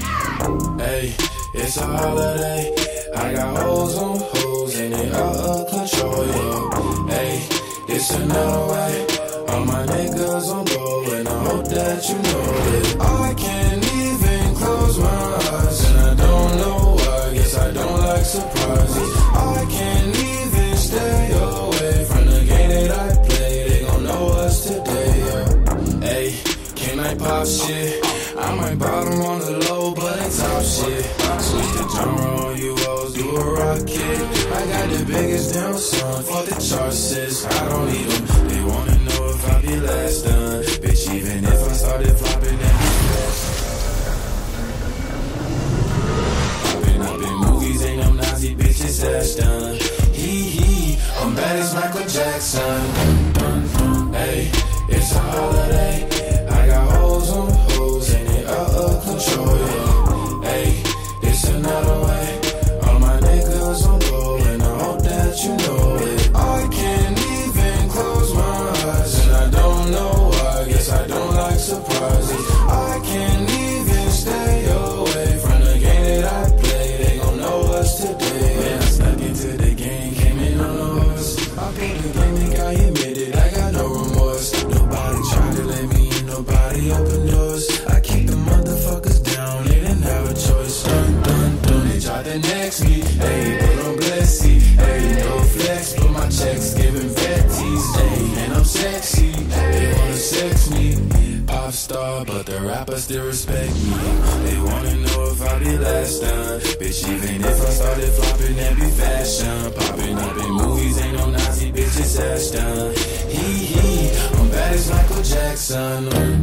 Hey, it's a holiday. I got hoes on hoes and they out of control, yo. Hey, it's another way. All my niggas on go and I hope that you know it. I can't can I pop shit? I might bottom on the low, but ain't top shit. Switch the genre on you hoes, do a rocket. I got the biggest damn song, fuck the charts. I don't need them. They wanna know if I be last done. Bitch, even if I started flopping, that be fast. Popping up in movies, ain't no Nazi bitches ass done. Next me. Hey, I'm blessed. Hey, no flex, but my checks giving vetties. Hey, and I'm sexy. They wanna sex me. Pop star, but the rappers still respect me. They wanna know if I be last done. Bitch, even if I started flopping, that be fashion. Popping up in movies, ain't no Nazi bitches ass done. Hee hee, I'm bad as Michael Jackson.